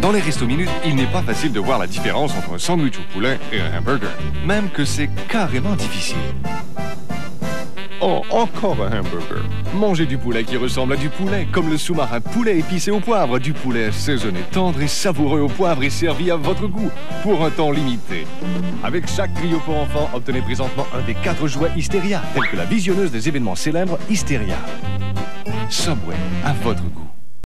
Dans les restos minutes, il n'est pas facile de voir la différence entre un sandwich au poulet et un hamburger. Même que c'est carrément difficile. Oh, encore un hamburger. Mangez du poulet qui ressemble à du poulet, comme le sous-marin poulet épicé au poivre, du poulet assaisonné tendre et savoureux au poivre et servi à votre goût, pour un temps limité. Avec chaque trio pour enfants, obtenez présentement un des quatre jouets Hysteria, tel que la visionneuse des événements célèbres Hysteria. Subway, à votre goût.